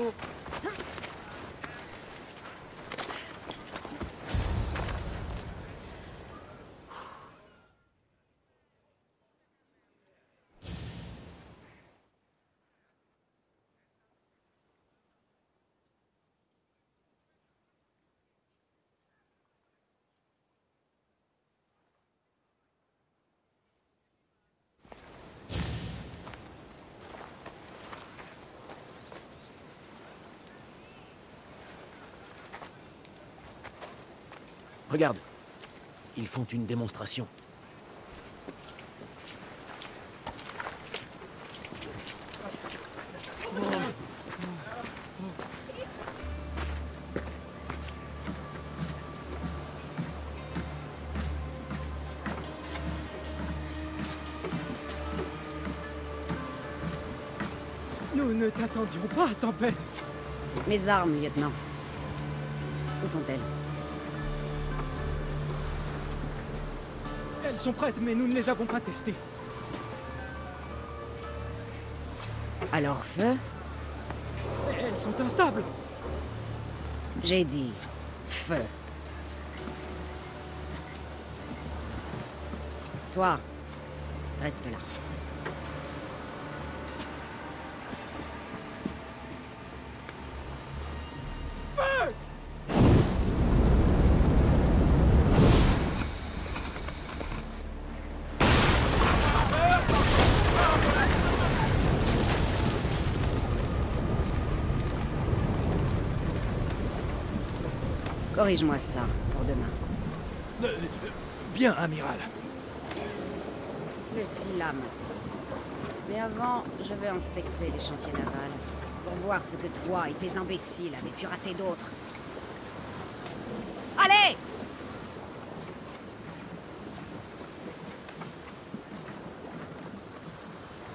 Ooh. Regarde. Ils font une démonstration. Nous ne t'attendions pas, Tempête Mes armes, lieutenant. Où sont-elles? Elles sont prêtes, mais nous ne les avons pas testées. Alors feu? Elles sont instables J'ai dit feu. Toi, reste là. Corrige-moi ça pour demain. Euh, euh, Bien, amiral. Le m'attend. Mais avant, je vais inspecter les chantiers navals pour voir ce que toi et tes imbéciles avaient pu rater d'autres. Allez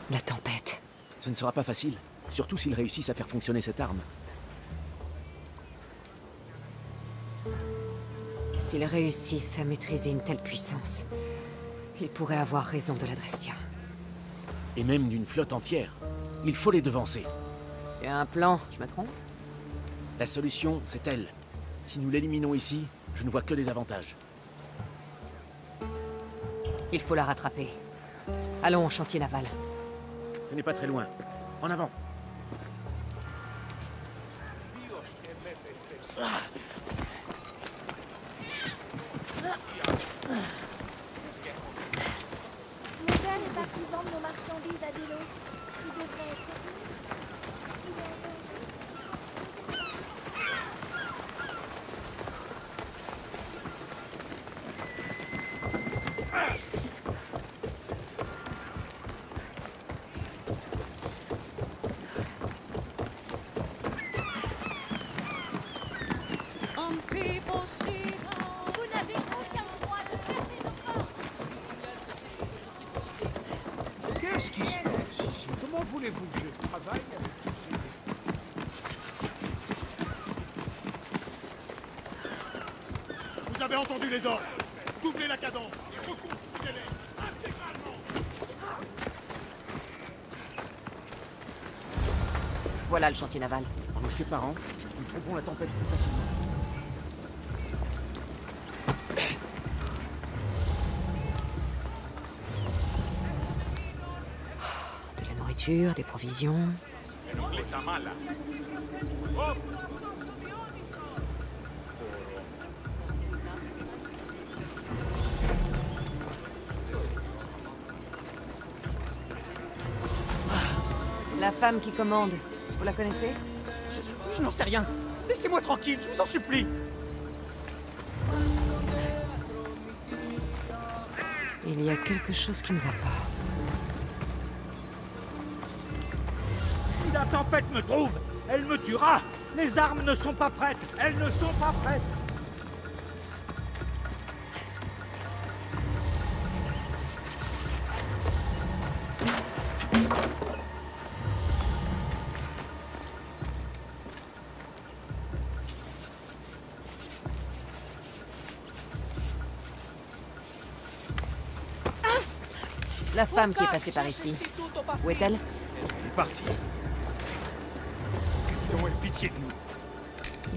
La tempête. Ce ne sera pas facile, surtout s'ils réussissent à faire fonctionner cette arme. S'ils réussissent à maîtriser une telle puissance, ils pourraient avoir raison de la Drestia. Et même d'une flotte entière. Il faut les devancer. Tu as un plan, je me trompe? La solution, c'est elle. Si nous l'éliminons ici, je ne vois que des avantages. Il faut la rattraper. Allons au chantier naval. Ce n'est pas très loin. En avant. Mon père est parti vendre nos marchandises à Delos. Il devrait être revenu. Il est en danger. Vous n'avez aucun droit de fermer nos portes. Qu'est-ce qui se passe ici Comment voulez-vous que je travaille avec tous ces... Vous avez entendu les ordres Doublez la cadence et reconstruisez-les intégralement Voilà le chantier naval. En nous séparant, nous trouverons la tempête plus facilement. De la nourriture, des provisions. La femme qui commande, vous la connaissez? Je n'en sais rien. Laissez-moi tranquille, je vous en supplie. Il y a quelque chose qui ne va pas. Si la tempête me trouve, elle me tuera. Les armes ne sont pas prêtes. Elles ne sont pas prêtes La femme qui est passée par ici. Où est-elle? Il est parti. Bidon est pitié de nous.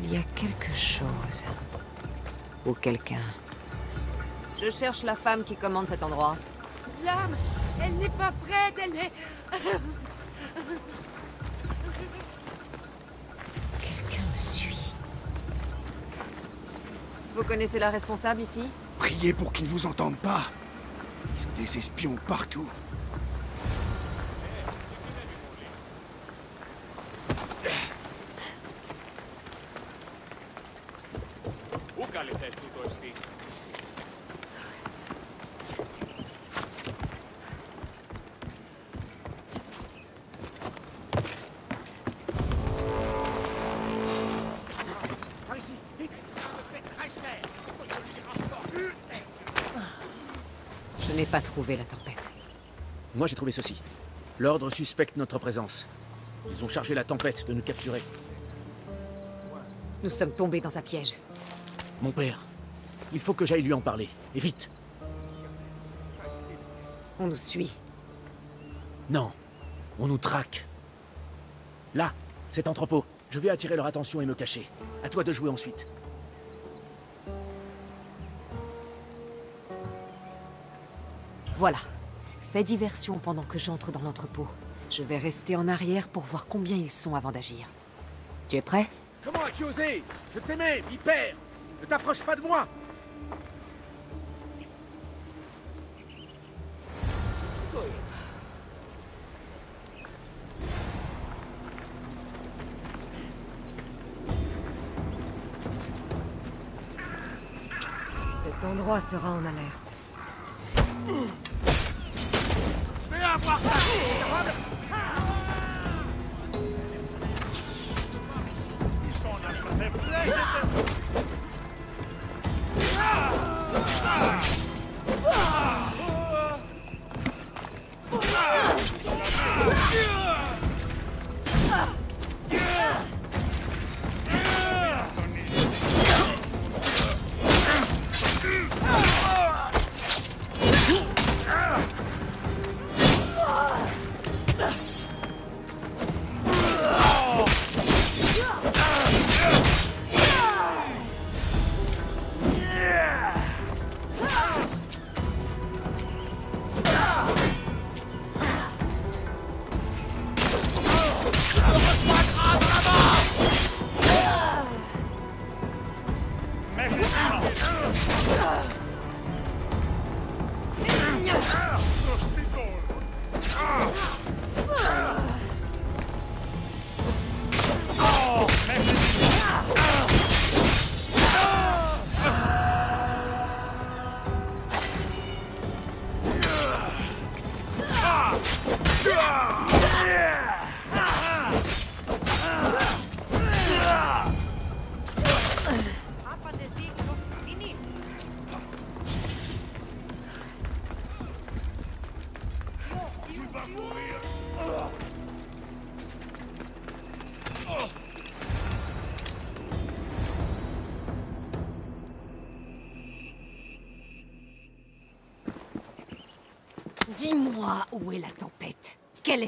Il y a quelque chose. Ou quelqu'un. Je cherche la femme qui commande cet endroit. L'âme, elle n'est pas prête, elle est... Quelqu'un me suit. Vous connaissez la responsable ici? Priez pour qu'ils ne vous entendent pas. Ils ont des espions partout. La tempête. Moi j'ai trouvé ceci. L'ordre suspecte notre présence. Ils ont chargé la tempête de nous capturer. Nous sommes tombés dans un piège. Mon père, il faut que j'aille lui en parler. Et vite On nous suit. Non, on nous traque. Là, cet entrepôt. Je vais attirer leur attention et me cacher. À toi de jouer ensuite. Voilà. Fais diversion pendant que j'entre dans l'entrepôt. Je vais rester en arrière pour voir combien ils sont avant d'agir. Tu es prêt? Comment as-tu osé? Je t'aimais, vipère Ne t'approche pas de moi Cet endroit sera en alerte. Yeah!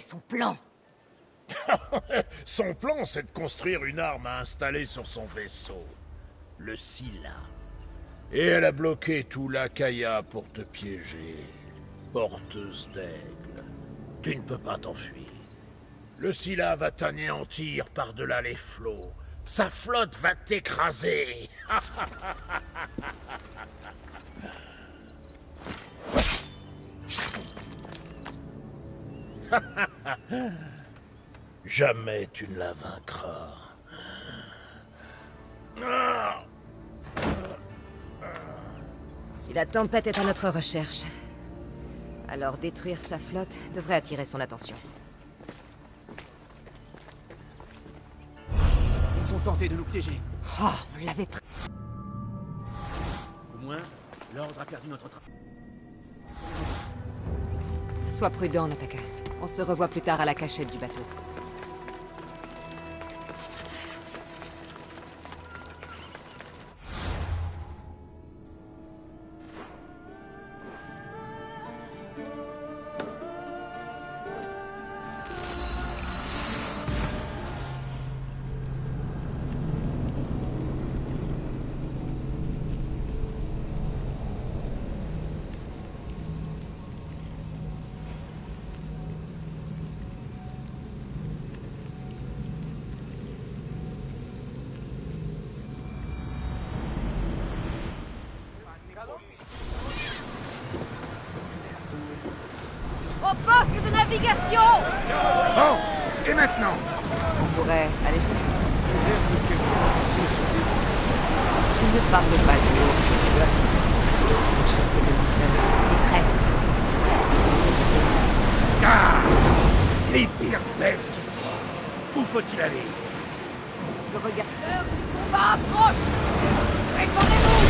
Son plan Son plan, c'est de construire une arme à installer sur son vaisseau. Le Scylla. Et elle a bloqué tout l'Akaya pour te piéger. Porteuse d'aigle. Tu ne peux pas t'enfuir. Le Scylla va t'anéantir par-delà les flots. Sa flotte va t'écraser. Jamais tu ne la vaincras. Si la tempête est à notre recherche, alors détruire sa flotte devrait attirer son attention. Ils ont tenté de nous piéger. Oh, on l'avait pris. Au moins, l'ordre a perdu notre travail. Sois prudent, Natakas. On se revoit plus tard à la cachette du bateau. Navigation Bon, et maintenant? On pourrait aller chasser. Je ne parle pas de l'ours et de l'autre. Nous allons chasser le menteur, les traîtres. C'est Ah Les pires bêtes Où faut-il aller? Le regard. L'heure du combat approche Préparez-vous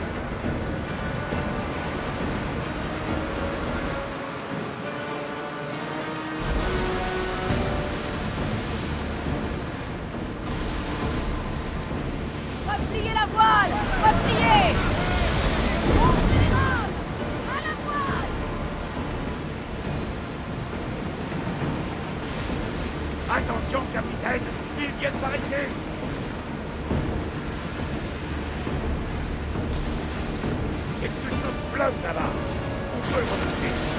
Capitaine Ils viennent par ici Quelque chose flotte là-bas On peut le remonter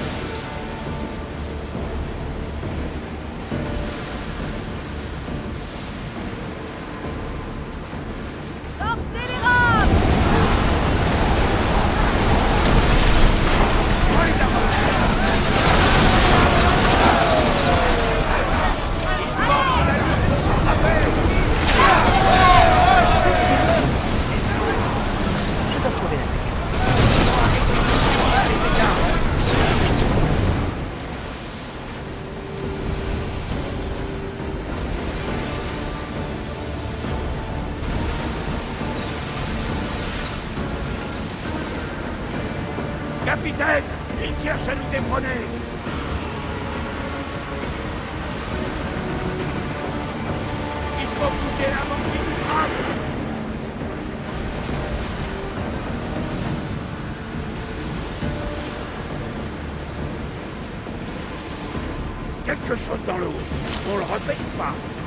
Chose dans l'eau. On le repère pas.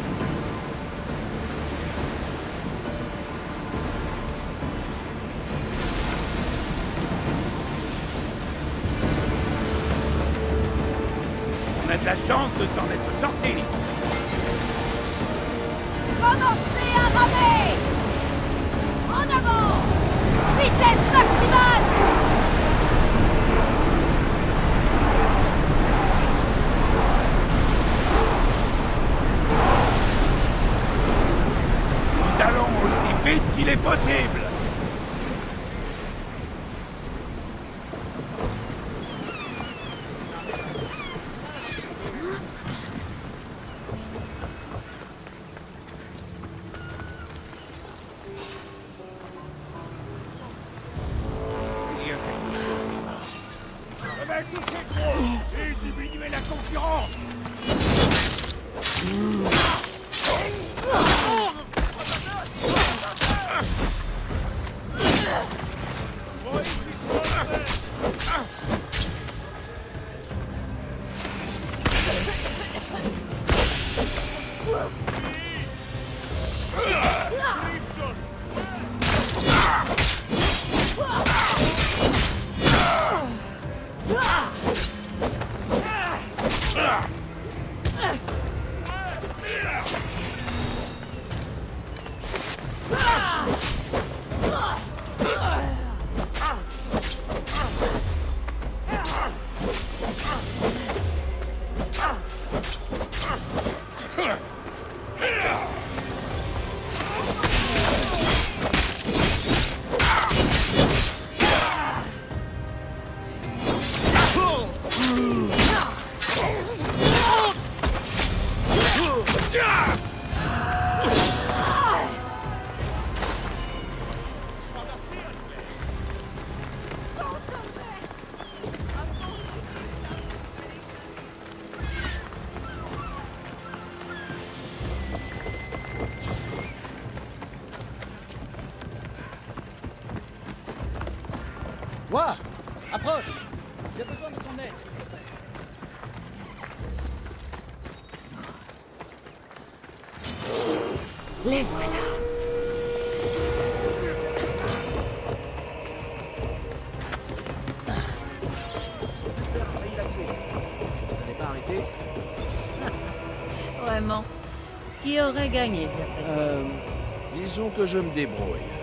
Quoi Les voilà. Vous n'avez pas arrêté Vraiment. Qui aurait gagné, d'après Euh, disons que je me débrouille.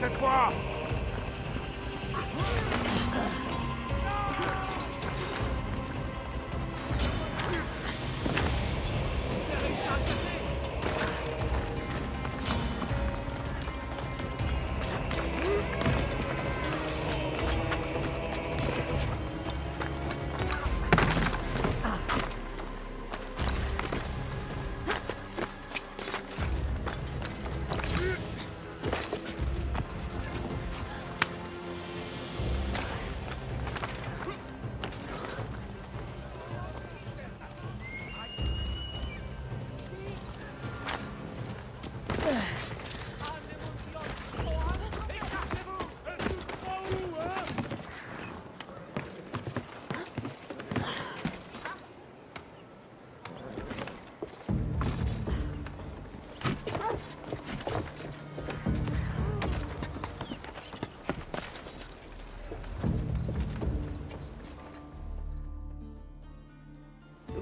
Cette fois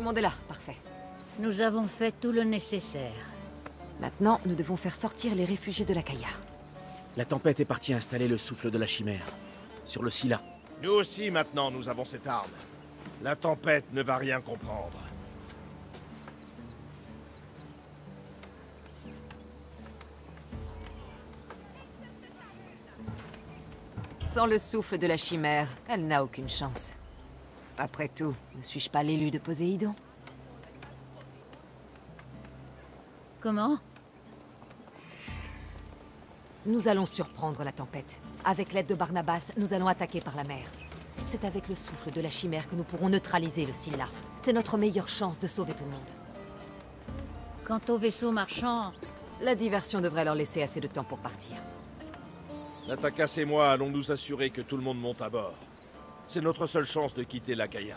Tout le monde est là, parfait. Nous avons fait tout le nécessaire. Maintenant, nous devons faire sortir les réfugiés de la Kaya. La tempête est partie installer le souffle de la chimère. Sur le Scylla. Nous aussi maintenant nous avons cette arme. La tempête ne va rien comprendre. Sans le souffle de la chimère, elle n'a aucune chance. Après tout, ne suis-je pas l'élu de Poséidon Comment Nous allons surprendre la tempête. Avec l'aide de Barnabas, nous allons attaquer par la mer. C'est avec le souffle de la chimère que nous pourrons neutraliser le Scylla. C'est notre meilleure chance de sauver tout le monde. Quant au vaisseau marchand, La diversion devrait leur laisser assez de temps pour partir. Natakas et moi allons nous assurer que tout le monde monte à bord. C'est notre seule chance de quitter l'Akaya.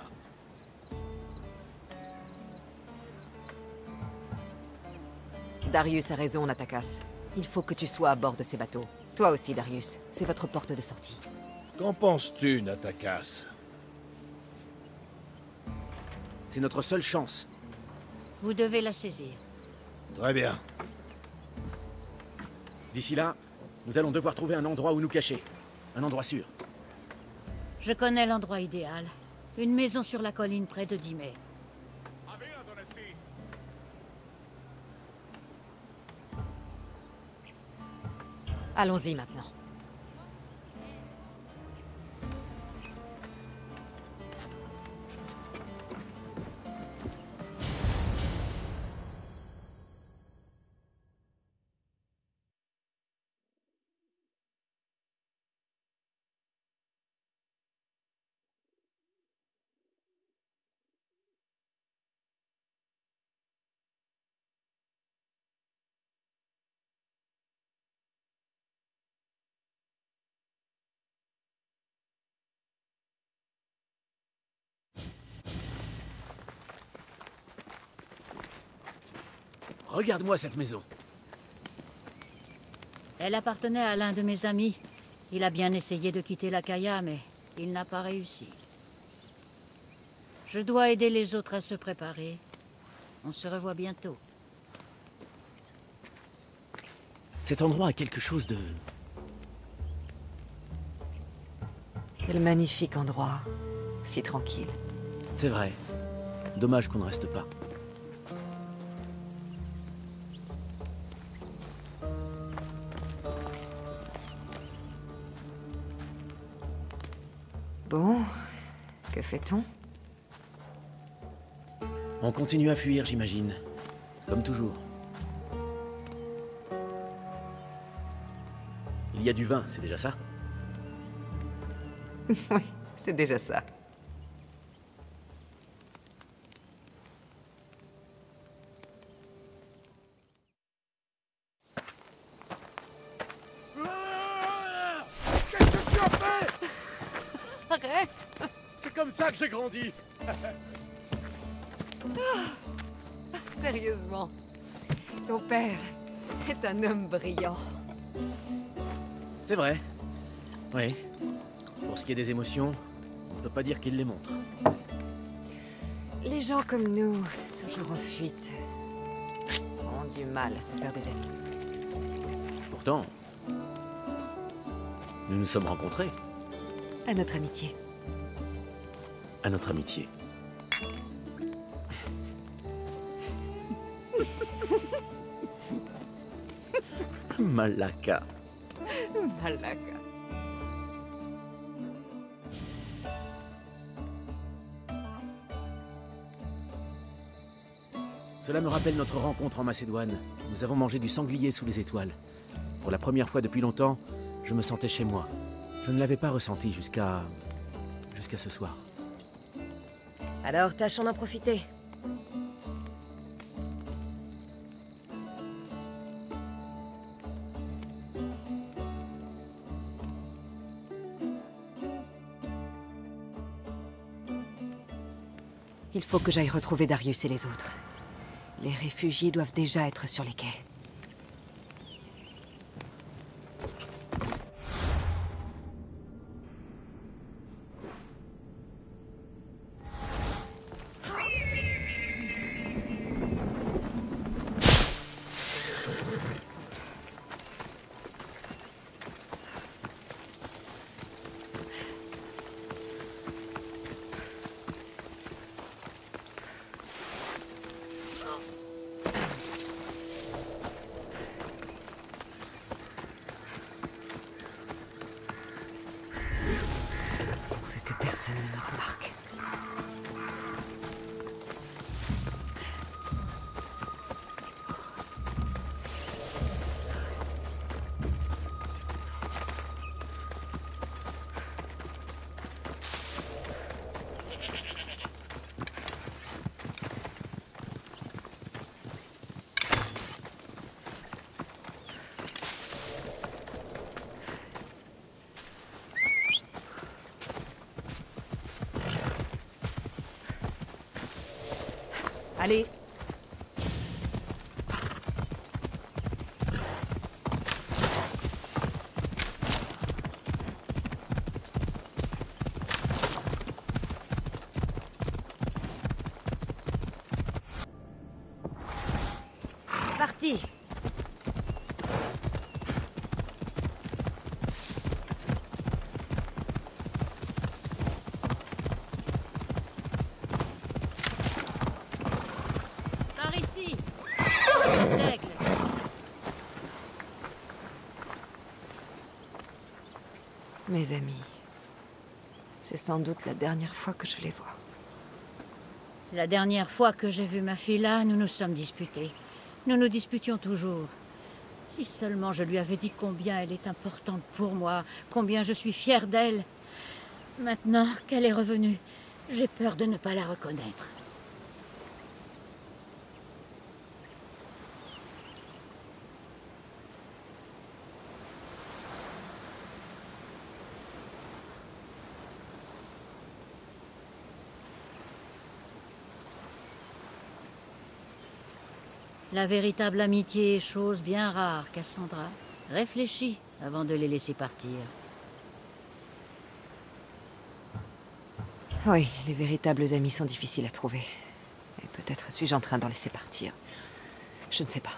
Darius a raison, Natakas. Il faut que tu sois à bord de ces bateaux. Toi aussi, Darius. C'est votre porte de sortie. Qu'en penses-tu, Natakas C'est notre seule chance. vous devez la saisir. Très bien. D'ici là, nous allons devoir trouver un endroit où nous cacher. Un endroit sûr. Je connais l'endroit idéal. Une maison sur la colline près de Dimé. Allons-y maintenant. Regarde-moi cette maison. Elle appartenait à l'un de mes amis. Il a bien essayé de quitter la Kaya, mais il n'a pas réussi. Je dois aider les autres à se préparer. On se revoit bientôt. Cet endroit a quelque chose de... Quel magnifique endroit. Si tranquille. C'est vrai. Dommage qu'on ne reste pas. Fait-on On continue à fuir, j'imagine. Comme toujours. Il y a du vin, c'est déjà ça? Oui, c'est déjà ça. Grandi Sérieusement. Ton père est un homme brillant. C'est vrai. Oui. Pour ce qui est des émotions, on ne peut pas dire qu'il les montre. Les gens comme nous, toujours en fuite, ont du mal à se faire des amis. Pourtant, nous nous sommes rencontrés À notre amitié. À notre amitié. Malaka. Malaka. Cela me rappelle notre rencontre en Macédoine. Nous avons mangé du sanglier sous les étoiles. Pour la première fois depuis longtemps, je me sentais chez moi. Je ne l'avais pas ressenti jusqu'à... jusqu'à ce soir. Alors tâchons d'en profiter. Il faut que j'aille retrouver Darius et les autres. Les réfugiés doivent déjà être sur les quais. Personne ne me remarque. Parti Par ici. Mes amis, c'est sans doute la dernière fois que je les vois. La dernière fois que j'ai vu ma fille là, nous nous sommes disputés. Nous nous disputions toujours. Si seulement je lui avais dit combien elle est importante pour moi, combien je suis fière d'elle. Maintenant qu'elle est revenue, j'ai peur de ne pas la reconnaître. La véritable amitié est chose bien rare, Cassandra. Réfléchis avant de les laisser partir. Oui, les véritables amis sont difficiles à trouver. Et peut-être suis-je en train d'en laisser partir. Je ne sais pas.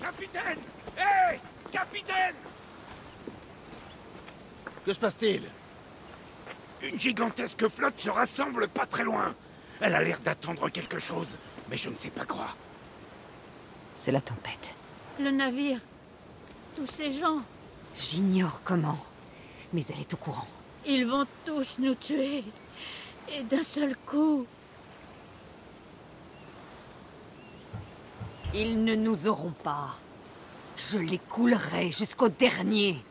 Capitaine Hé Capitaine Que se passe-t-il Une gigantesque flotte se rassemble pas très loin. Elle a l'air d'attendre quelque chose, mais je ne sais pas quoi. C'est la tempête. Le navire. Tous ces gens. J'ignore comment. Mais elle est au courant. Ils vont tous nous tuer. Et d'un seul coup. Ils ne nous auront pas. Je les coulerai jusqu'au dernier.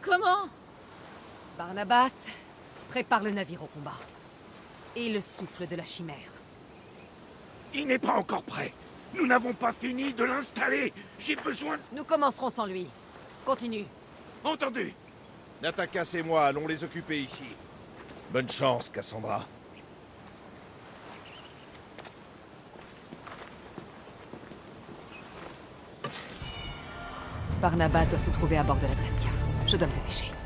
Comment Barnabas, prépare le navire au combat. Et le souffle de la chimère. Il n'est pas encore prêt. Nous n'avons pas fini de l'installer. J'ai besoin... Nous commencerons sans lui. Continue. Entendu. Natakas et moi allons les occuper ici. Bonne chance, Cassandra. Barnabas doit se trouver à bord de la Drestia. Je dois me dépêcher.